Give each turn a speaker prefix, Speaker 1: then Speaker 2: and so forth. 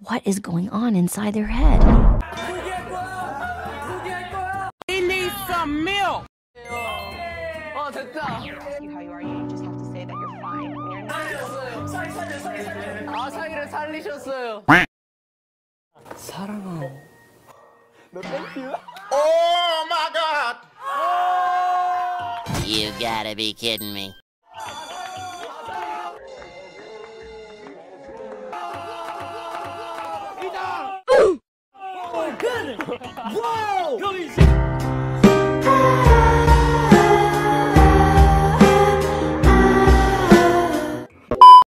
Speaker 1: What is going on inside their head?
Speaker 2: He needs some milk.
Speaker 3: 어 됐다.
Speaker 4: ask you how you are, you just have to say that you're fine when you're not.
Speaker 3: 살렸어요. 사이 살려 살려. 아 사이를 살리셨어요. 사랑아.
Speaker 5: You gotta be kidding me.
Speaker 2: Whoa!